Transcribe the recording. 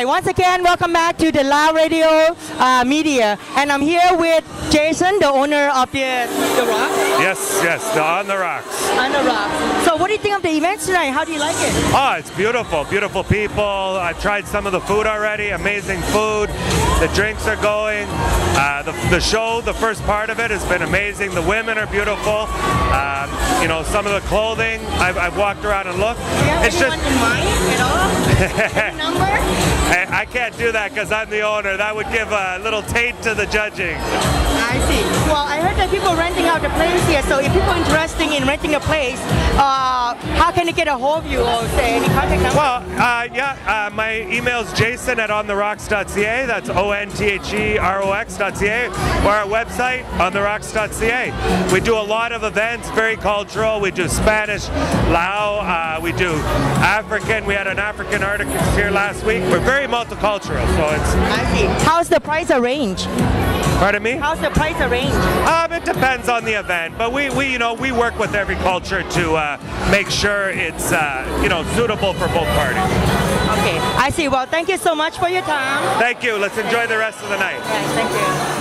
right, once again, welcome back to the Lao Radio uh, Media, and I'm here with Jason, the owner of the the Rock Yes, yes, the On the Rocks. on the Rocks. So, what do you think of the event tonight? How do you like it? Oh, it's beautiful, beautiful people. I've tried some of the food already, amazing food. The drinks are going. Uh, the, the show, the first part of it has been amazing. The women are beautiful. Um, you know, some of the clothing, I've, I've walked around and looked. Do you have It's just, anyone in mind at all? Number? I, I can't do that because I'm the owner. That would give a little taint to the judging. I see. Well, I heard that people are renting out the place here. So, if people are interested in renting a place, uh, how can they get a hold of you or say any contact number? Well, uh, yeah, uh, my is jason at ontherocks.ca. That's O-N-T-H-E-R-O-X.ca. Or our website, ontherocks.ca. We do a lot of events, very cultural. We do Spanish, Lao, uh, we do African. We had an African artist here last week. We're very multicultural, so it's, I see. How's the price arranged? Pardon me? How's the price arranged? Um, it depends on the event, but we, we you know, we work with every culture to uh, make sure it's, uh, you know, suitable for both parties. Okay, I see. Well, thank you so much for your time. Thank you. Let's enjoy the rest of the night. Yes, thank you.